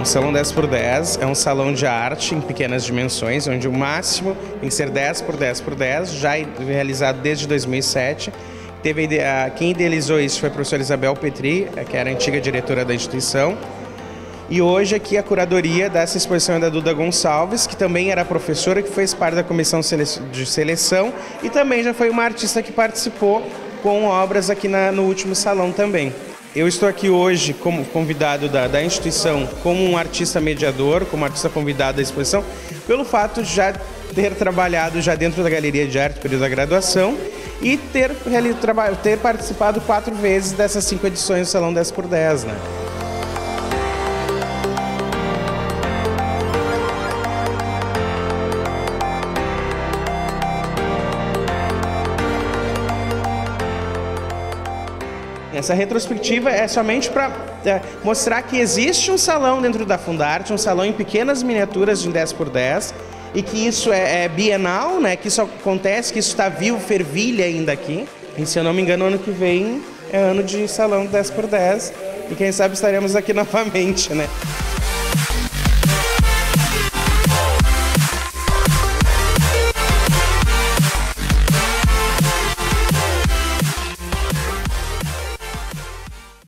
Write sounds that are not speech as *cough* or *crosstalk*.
O Salão 10 por 10 é um salão de arte em pequenas dimensões, onde o máximo tem que ser 10 por 10 por 10, já realizado desde 2007. Teve quem idealizou isso foi a professora Isabel Petri, que era antiga diretora da instituição. E hoje aqui a curadoria dessa exposição é da Duda Gonçalves, que também era professora, que fez parte da comissão de seleção e também já foi uma artista que participou com obras aqui na, no último salão também. Eu estou aqui hoje como convidado da, da, instituição, como um artista mediador, como artista convidado da exposição, pelo fato de já ter trabalhado já dentro da Galeria de Arte, período da graduação, e ter, ter participado quatro vezes dessas cinco edições do Salão 10 por 10 né? Essa retrospectiva é somente para é, mostrar que existe um salão dentro da Fundarte, um salão em pequenas miniaturas de 10 por 10 e que isso é, é bienal, né? Que isso acontece, que isso está vivo, fervilha ainda aqui. E se eu não me engano, ano que vem é ano de salão 10 por 10 e quem sabe estaremos aqui *laughs* novamente, né?